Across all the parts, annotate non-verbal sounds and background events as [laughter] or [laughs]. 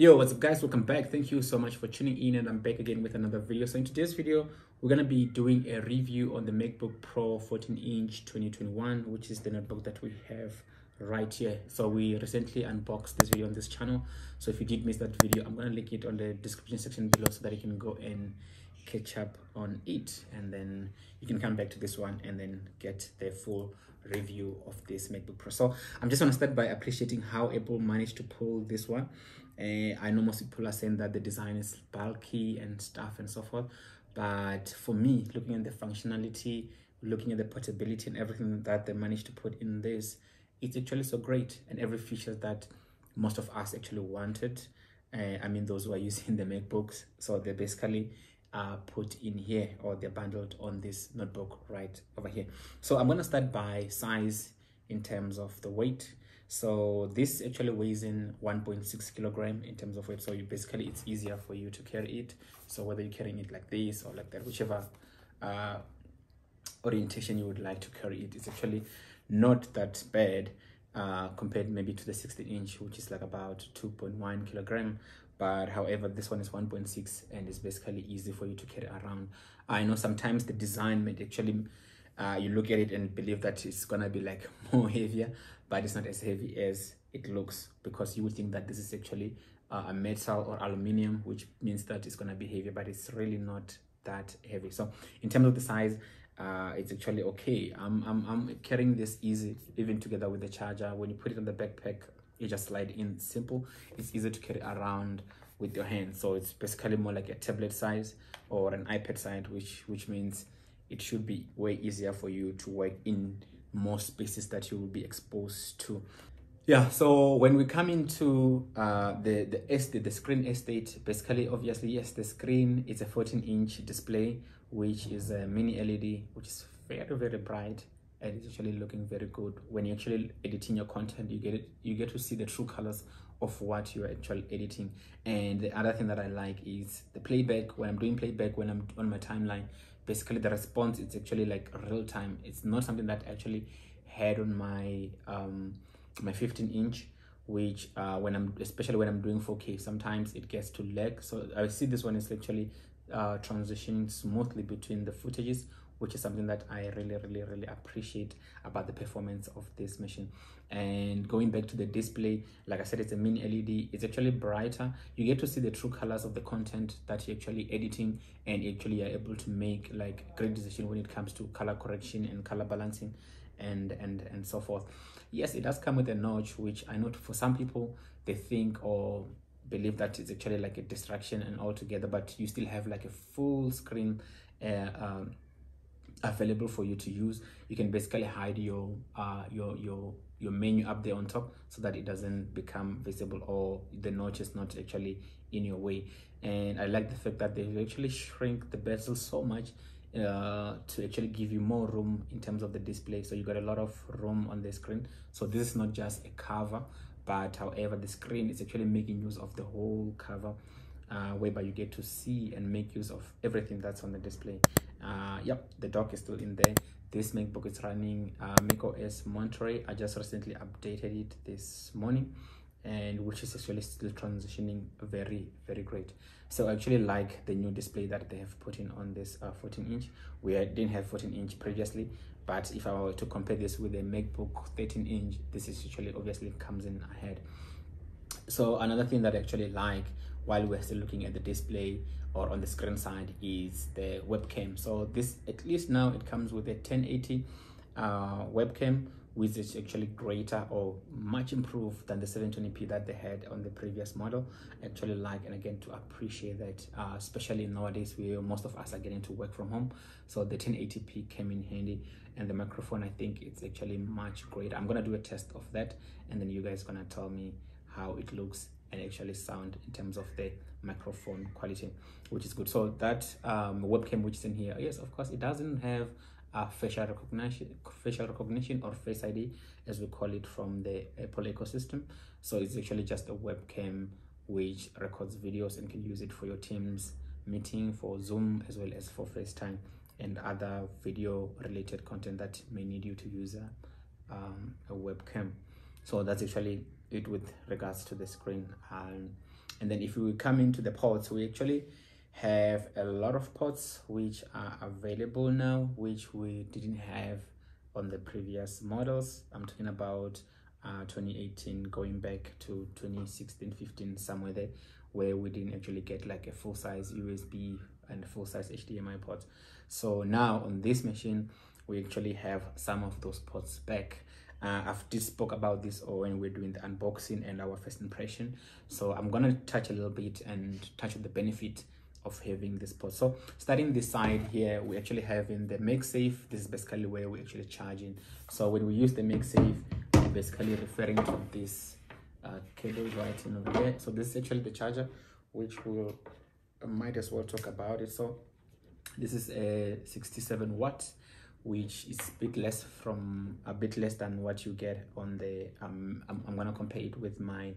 Yo, what's up guys? Welcome back. Thank you so much for tuning in and I'm back again with another video. So in today's video, we're going to be doing a review on the MacBook Pro 14 inch 2021, which is the notebook that we have right here. So we recently unboxed this video on this channel. So if you did miss that video, I'm going to link it on the description section below so that you can go and catch up on it. And then you can come back to this one and then get the full review of this MacBook Pro. So I'm just going to start by appreciating how Apple managed to pull this one. Uh, I know most people are saying that the design is bulky and stuff and so forth. But for me, looking at the functionality, looking at the portability and everything that they managed to put in this, it's actually so great. And every feature that most of us actually wanted. Uh, I mean, those who are using the MacBooks. So they basically uh, put in here or they're bundled on this notebook right over here. So I'm going to start by size in terms of the weight. So this actually weighs in 1.6 kilogram in terms of weight. So you basically it's easier for you to carry it. So whether you're carrying it like this or like that whichever uh, orientation you would like to carry it it's actually not that bad uh, compared maybe to the 16 inch which is like about 2.1 kilogram but however this one is 1.6 and it's basically easy for you to carry around. I know sometimes the design may actually uh, you look at it and believe that it's gonna be like [laughs] more heavier but it's not as heavy as it looks because you would think that this is actually uh, a metal or aluminium which means that it's gonna be heavier but it's really not that heavy. So in terms of the size uh, it's actually okay. I'm, I'm, I'm carrying this easy even together with the charger. When you put it on the backpack you just slide in. Simple. It's easy to carry around with your hands. So it's basically more like a tablet size or an ipad size which which means it should be way easier for you to work in more spaces that you will be exposed to. Yeah so when we come into uh the the estate the screen estate basically obviously yes the screen is a 14 inch display which is a mini led which is very very bright and it's actually looking very good. When you're actually editing your content you get it you get to see the true colors of what you're actually editing. And the other thing that i like is the playback. When i'm doing playback when i'm on my timeline basically the response is actually like real time. It's not something that I actually had on my um my 15 inch which uh when i'm especially when i'm doing 4k sometimes it gets to lag. So i see this one is actually uh transitioning smoothly between the footages which is something that I really, really, really appreciate about the performance of this machine. And going back to the display, like I said, it's a mini LED. It's actually brighter. You get to see the true colors of the content that you're actually editing and actually are able to make like great decision when it comes to color correction and color balancing and and and so forth. Yes, it does come with a notch, which I know for some people they think or believe that it's actually like a distraction and altogether, but you still have like a full screen uh, um, available for you to use. You can basically hide your uh your your your menu up there on top so that it doesn't become visible or the notch is not actually in your way. And i like the fact that they actually shrink the bezel so much uh, to actually give you more room in terms of the display. So you got a lot of room on the screen. So this is not just a cover but however the screen is actually making use of the whole cover uh, whereby you get to see and make use of everything that's on the display uh yep the dock is still in there. This macbook is running uh mac os monterey. I just recently updated it this morning and which is actually still transitioning very very great. So i actually like the new display that they have put in on this uh, 14 inch. We didn't have 14 inch previously but if i were to compare this with a macbook 13 inch this is actually obviously comes in ahead. So another thing that i actually like while we're still looking at the display or on the screen side is the webcam. So this at least now it comes with a 1080 uh, webcam which is actually greater or much improved than the 720p that they had on the previous model. Actually like and again to appreciate that uh, especially nowadays where most of us are getting to work from home. So the 1080p came in handy and the microphone i think it's actually much greater. I'm gonna do a test of that and then you guys gonna tell me how it looks and actually sound in terms of the microphone quality which is good. So that um, webcam which is in here yes of course it doesn't have a facial recognition facial recognition or face id as we call it from the apple ecosystem. So it's actually just a webcam which records videos and can use it for your team's meeting for zoom as well as for facetime and other video related content that may need you to use a, um, a webcam. So that's actually it with regards to the screen. And and then if we come into the ports we actually have a lot of ports which are available now which we didn't have on the previous models. I'm talking about uh, 2018 going back to 2016 15 somewhere there where we didn't actually get like a full-size usb and full-size hdmi port so now on this machine we actually have some of those ports back uh, I've just spoke about this or when we're doing the unboxing and our first impression. So I'm gonna touch a little bit and touch on the benefit of having this port so starting this side here we actually have in the MagSafe. This is basically where we're actually charging. So when we use the MagSafe we're basically referring to this uh, cable right in over here. So this is actually the charger which we'll I might as well talk about it. So this is a 67 watt which is a bit less from a bit less than what you get on the um i'm, I'm gonna compare it with my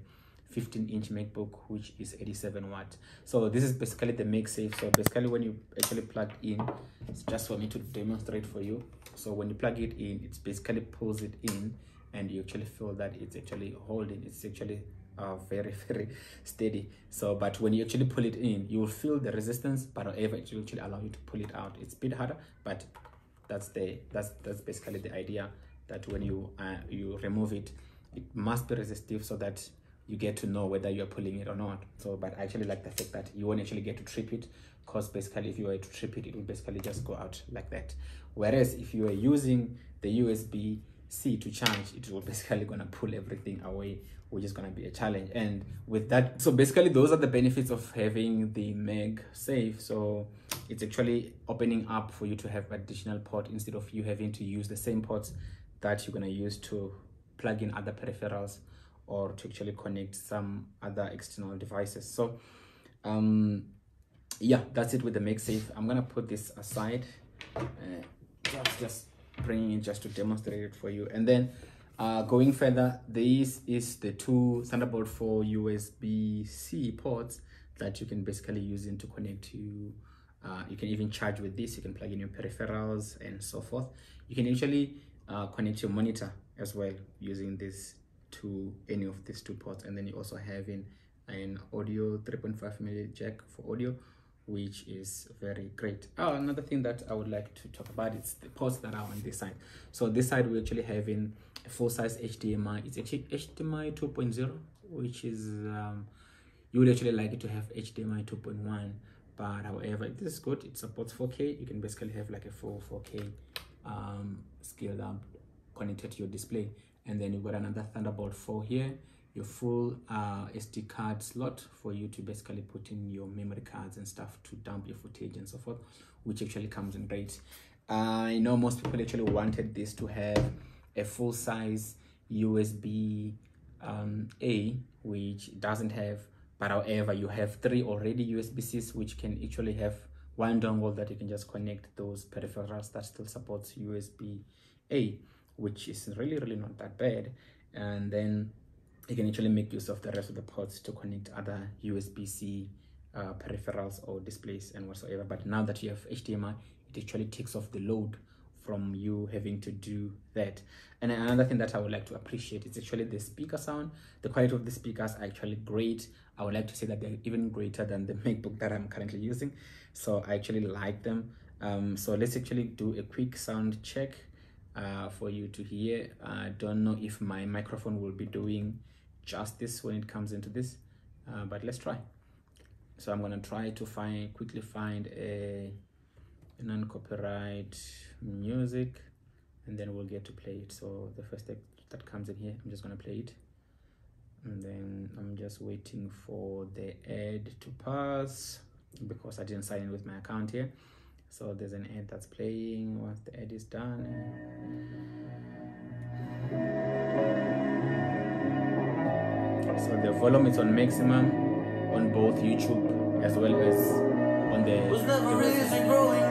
15 inch macbook which is 87 watt. So this is basically the MagSafe. So basically when you actually plug in it's just for me to demonstrate for you. So when you plug it in it's basically pulls it in and you actually feel that it's actually holding. It's actually uh, very [laughs] very steady. So but when you actually pull it in you will feel the resistance but however it will actually allow you to pull it out. It's a bit harder but that's the that's that's basically the idea that when you uh, you remove it it must be resistive so that you get to know whether you're pulling it or not. So but I actually like the fact that you won't actually get to trip it because basically if you were to trip it it will basically just go out like that. Whereas if you are using the usb c to charge it will [laughs] basically gonna pull everything away which is going to be a challenge. And with that so basically those are the benefits of having the mag safe. So it's actually opening up for you to have additional port instead of you having to use the same ports that you're going to use to plug in other peripherals or to actually connect some other external devices. So um yeah that's it with the MagSafe i'm gonna put this aside uh, just just bringing it just to demonstrate it for you. And then uh, going further, this is the two Thunderbolt 4 USB-C ports that you can basically use in to connect to, uh, you can even charge with this, you can plug in your peripherals and so forth. You can actually uh, connect your monitor as well using this to any of these two ports. And then you also have in an audio 3.5 mm jack for audio which is very great oh, another thing that i would like to talk about is the ports that are on this side so this side we actually have in a full-size hdmi it's actually hdmi 2.0 which is um, you would actually like it to have hdmi 2.1 but however this is good it supports 4k you can basically have like a full 4k um scaled up connected to your display and then you've got another thunderbolt 4 here your full uh, SD card slot for you to basically put in your memory cards and stuff to dump your footage and so forth, which actually comes in great. I know most people actually wanted this to have a full size USB um, A, which doesn't have, but however, you have three already USB-Cs, which can actually have one dongle that you can just connect those peripherals that still supports USB A, which is really, really not that bad. And then you can actually make use of the rest of the ports to connect other USB-C uh, peripherals or displays and whatsoever. But now that you have HDMI, it actually takes off the load from you having to do that. And another thing that I would like to appreciate is actually the speaker sound. The quality of the speakers are actually great. I would like to say that they're even greater than the [laughs] MacBook that I'm currently using. So I actually like them. Um, so let's actually do a quick sound check uh, for you to hear. I don't know if my microphone will be doing justice when it comes into this uh, but let's try so i'm to try to find quickly find a non-copyright music and then we'll get to play it. So the first step that comes in here i'm just going to play it. And then i'm just waiting for the ad to pass because i didn't sign in with my account here. So there's an ad that's playing once the ad is done. So the volume is on maximum on both youtube as well as on the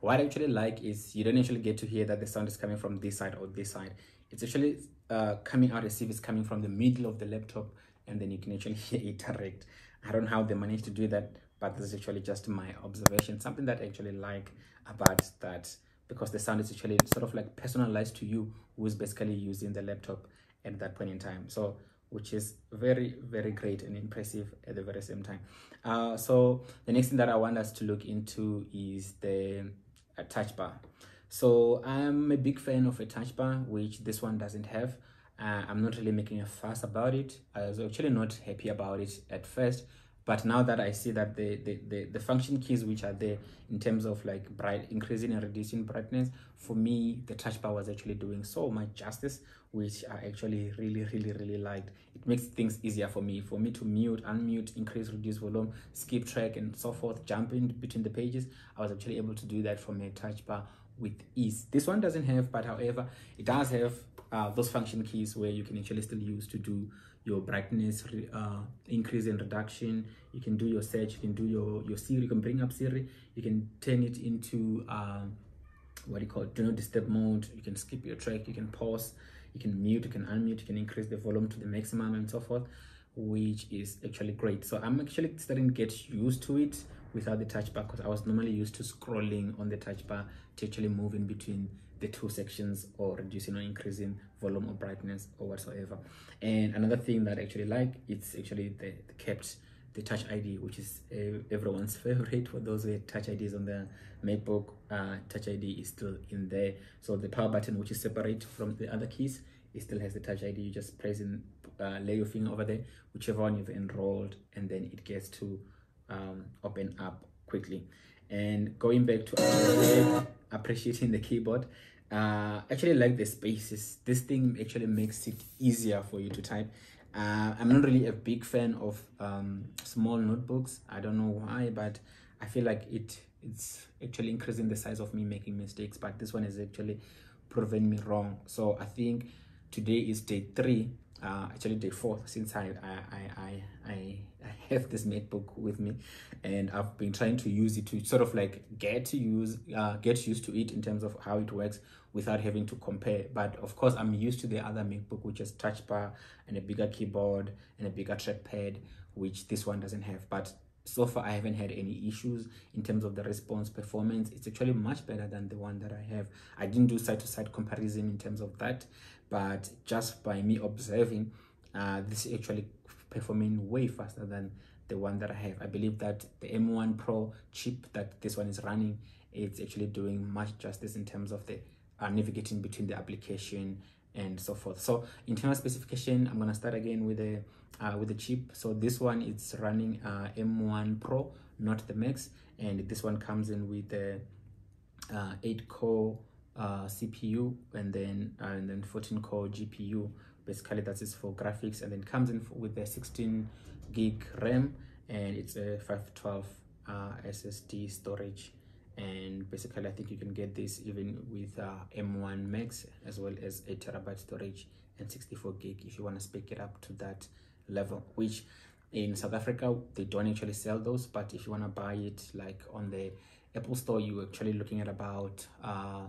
what i actually like is you don't actually get to hear that the sound is coming from this side or this side. It's actually uh, coming out as if it's coming from the middle of the laptop and then you can actually [laughs] hear it direct. I don't know how they managed to do that but this is actually just my observation. Something that i actually like about that because the sound is actually sort of like personalized to you who is basically using the laptop at that point in time. So which is very very great and impressive at the very same time. Uh, so the next thing that i want us to look into is the uh, touch bar. So i'm a big fan of a touch bar which this one doesn't have. Uh, i'm not really making a fuss about it. I was actually not happy about it at first but now that i see that the, the the, the function keys which are there in terms of like bright increasing and reducing brightness for me the touch bar was actually doing so much justice which i actually really really really liked. It makes things easier for me for me to mute unmute increase reduce volume skip track and so forth jump in between the pages. I was actually able to do that from a touch bar with ease. This one doesn't have but however it does have uh, those function keys where you can actually still use to do your brightness uh, increase and reduction. You can do your search you can do your your siri you can bring up siri. You can turn it into um, what do you call it? Do not disturb mode. You can skip your track you can pause you can mute you can unmute you can increase the volume to the maximum and so forth which is actually great. So i'm actually starting to get used to it without the touch bar because i was normally used to scrolling on the touch bar to actually move in between the two sections or reducing or increasing volume or brightness or whatsoever. And another thing that I actually like it's actually the, the kept the touch id which is uh, everyone's [laughs] favorite for those who with touch ids on the macbook uh, touch id is still in there. So the power button which is separate from the other keys it still has the touch id you just press in uh, lay your finger over there whichever one you've enrolled and then it gets to um, open up quickly. And going back to appreciating the keyboard uh actually like the spaces. This thing actually makes it easier for you to type. Uh, i'm not really a big fan of um small notebooks. I don't know why but i feel like it it's actually increasing the size of me making mistakes but this one is actually proven me wrong. So i think today is day three uh, actually day four since I, I, I, I, I have this MacBook with me and I've been trying to use it to sort of like get to use, uh, get used to it in terms of how it works without having to compare. But of course, I'm used to the other MacBook, which is touch bar and a bigger keyboard and a bigger trackpad, which this one doesn't have. But so far i haven't had any issues in terms of the response performance it's actually much better than the one that i have i didn't do side to side comparison in terms of that but just by me observing uh, this is actually performing way faster than the one that I have. I believe that the M1 Pro chip that this one is running, it's actually doing much justice in terms of the uh, navigating between the application and so forth. So internal specification, I'm gonna start again with the uh, with the chip. So this one is running uh, M1 Pro, not the Max, and this one comes in with the uh, 8 core uh, CPU and then uh, and then 14 core GPU. Basically, that is for graphics, and then comes in with the 16 gig RAM and it's a 512 uh, SSD storage. And basically, I think you can get this even with uh, M1 Max as well as 8 terabyte storage and 64 gig if you want to spec it up to that level, which in South Africa they don't actually sell those, but if you want to buy it like on the Apple Store, you're actually looking at about uh,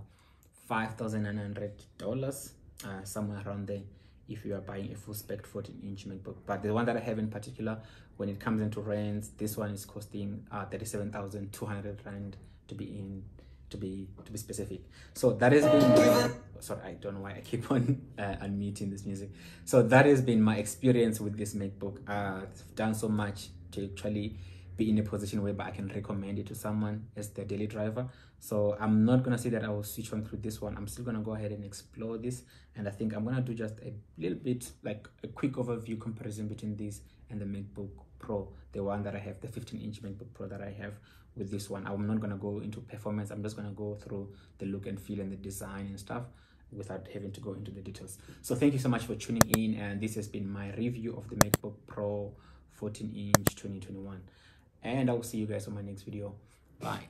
$5,900, uh, somewhere around there if you are buying a full spec 14 inch MacBook. But the one that I have in particular, when it comes into rands, this one is costing uh, 37,200 Rand to be in to be to be specific so that has been my, sorry i don't know why i keep on uh, unmuting this music so that has been my experience with this macbook uh, i've done so much to actually be in a position where I can recommend it to someone as their daily driver. So I'm not gonna say that I will switch on through this one. I'm still gonna go ahead and explore this. And I think I'm gonna do just a little bit like a quick overview comparison between this and the MacBook Pro, the one that I have, the 15 inch MacBook Pro that I have with this one. I'm not gonna go into performance. I'm just gonna go through the look and feel and the design and stuff without having to go into the details. So thank you so much for tuning in. And this has been my review of the MacBook Pro 14 inch 2021 and I will see you guys on my next video. Bye.